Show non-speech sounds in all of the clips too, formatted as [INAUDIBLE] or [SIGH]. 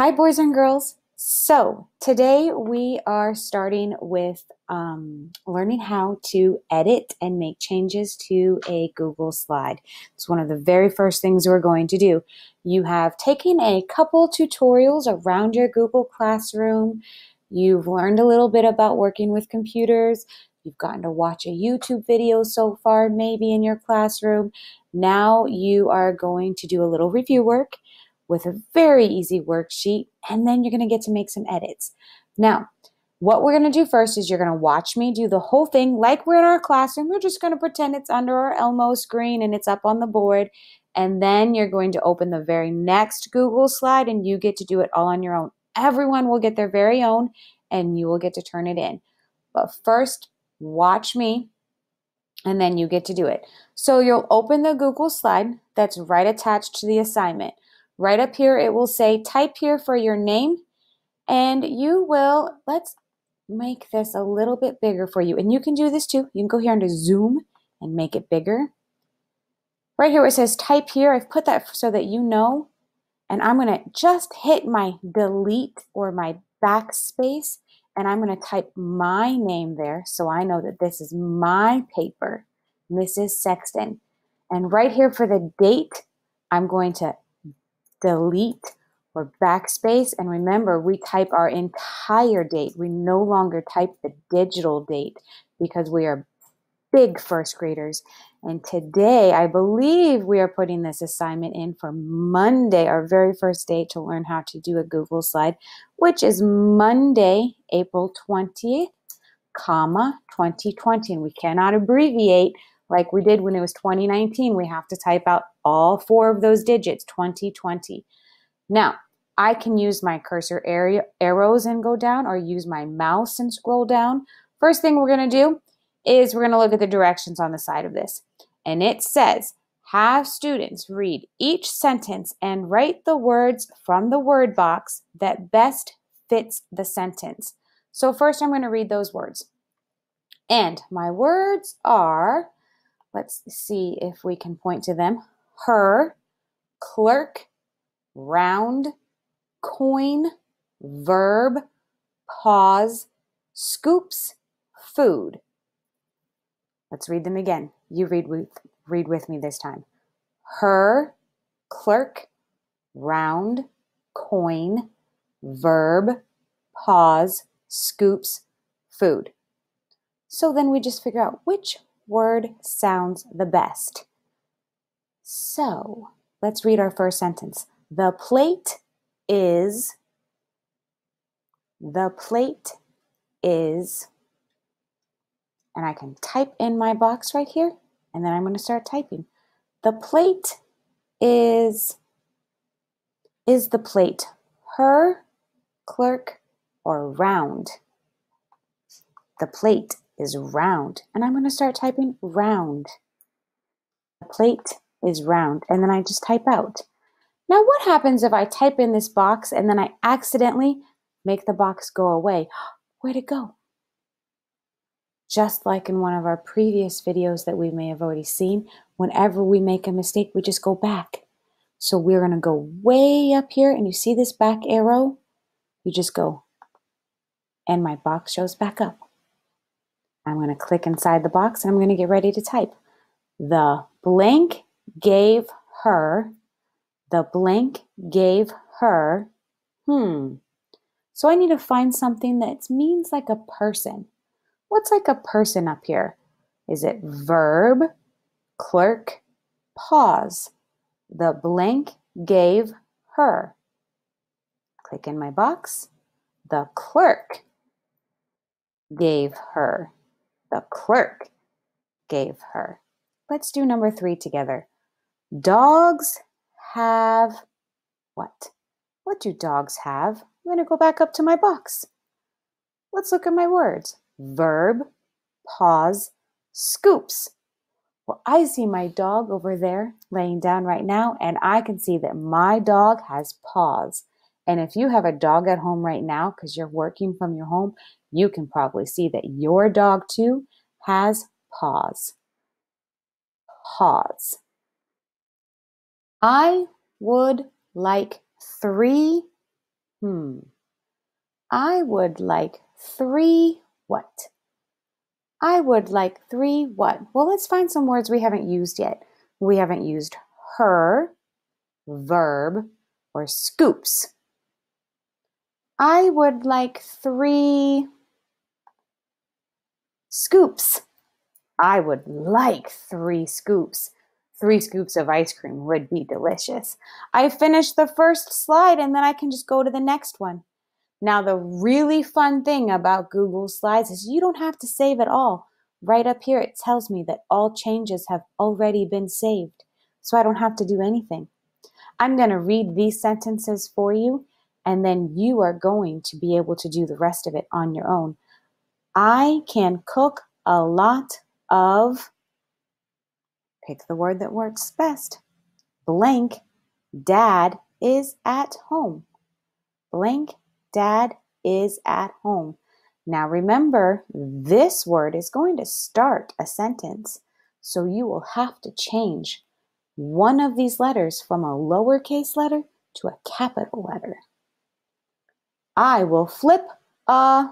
Hi, boys and girls. So, today we are starting with um, learning how to edit and make changes to a Google slide. It's one of the very first things we're going to do. You have taken a couple tutorials around your Google Classroom. You've learned a little bit about working with computers. You've gotten to watch a YouTube video so far, maybe in your classroom. Now you are going to do a little review work with a very easy worksheet, and then you're going to get to make some edits. Now, what we're going to do first is you're going to watch me do the whole thing like we're in our classroom. We're just going to pretend it's under our Elmo screen and it's up on the board. And then you're going to open the very next Google slide and you get to do it all on your own. Everyone will get their very own and you will get to turn it in. But first, watch me and then you get to do it. So you'll open the Google slide that's right attached to the assignment. Right up here, it will say type here for your name and you will, let's make this a little bit bigger for you. And you can do this too. You can go here into Zoom and make it bigger. Right here it says type here, I've put that so that you know. And I'm going to just hit my delete or my backspace and I'm going to type my name there so I know that this is my paper, Mrs. Sexton. And right here for the date, I'm going to delete or backspace. And remember, we type our entire date. We no longer type the digital date because we are big first graders. And today, I believe we are putting this assignment in for Monday, our very first day to learn how to do a Google slide, which is Monday, April 20th, comma, 2020. And we cannot abbreviate like we did when it was 2019. We have to type out all four of those digits, 2020. Now, I can use my cursor arrows and go down or use my mouse and scroll down. First thing we're going to do is we're going to look at the directions on the side of this. And it says, have students read each sentence and write the words from the word box that best fits the sentence. So first I'm going to read those words. And my words are Let's see if we can point to them. Her, clerk, round, coin, verb, paws, scoops, food. Let's read them again. You read with, read with me this time. Her, clerk, round, coin, verb, paws, scoops, food. So then we just figure out which word sounds the best. So let's read our first sentence. The plate is, the plate is, and I can type in my box right here, and then I'm going to start typing. The plate is, is the plate her, clerk, or round? The plate is round. And I'm going to start typing round. The plate is round. And then I just type out. Now, what happens if I type in this box and then I accidentally make the box go away? [GASPS] Where'd it go? Just like in one of our previous videos that we may have already seen, whenever we make a mistake, we just go back. So we're going to go way up here, and you see this back arrow? You just go, and my box shows back up. I'm going to click inside the box and I'm going to get ready to type. The blank gave her, the blank gave her, hmm. So I need to find something that means like a person. What's like a person up here? Is it verb, clerk, paws? The blank gave her. Click in my box. The clerk gave her the clerk gave her. Let's do number three together. Dogs have what? What do dogs have? I'm going to go back up to my box. Let's look at my words. Verb, paws, scoops. Well, I see my dog over there laying down right now, and I can see that my dog has paws. And if you have a dog at home right now because you're working from your home, you can probably see that your dog too has paws. Paws. I would like three Hmm. I would like three what? I would like three what? Well, let's find some words we haven't used yet. We haven't used her, verb, or scoops. I would like three scoops. I would like three scoops. Three scoops of ice cream would be delicious. I finished the first slide and then I can just go to the next one. Now, the really fun thing about Google Slides is you don't have to save it all. Right up here, it tells me that all changes have already been saved, so I don't have to do anything. I'm going to read these sentences for you, and then you are going to be able to do the rest of it on your own. I can cook a lot of, pick the word that works best, blank, dad is at home. Blank, dad is at home. Now remember, this word is going to start a sentence, so you will have to change one of these letters from a lowercase letter to a capital letter. I will flip a.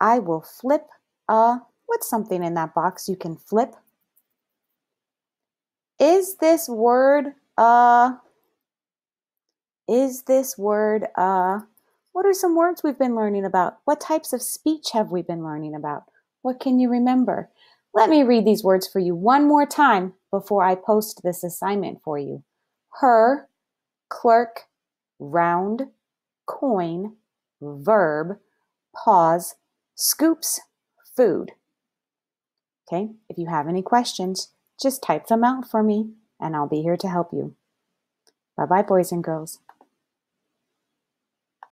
I will flip a. What's something in that box you can flip? Is this word a? Is this word a? What are some words we've been learning about? What types of speech have we been learning about? What can you remember? Let me read these words for you one more time before I post this assignment for you. Her, clerk, round, coin, verb, paws, scoops, food. Okay, if you have any questions, just type them out for me and I'll be here to help you. Bye bye, boys and girls.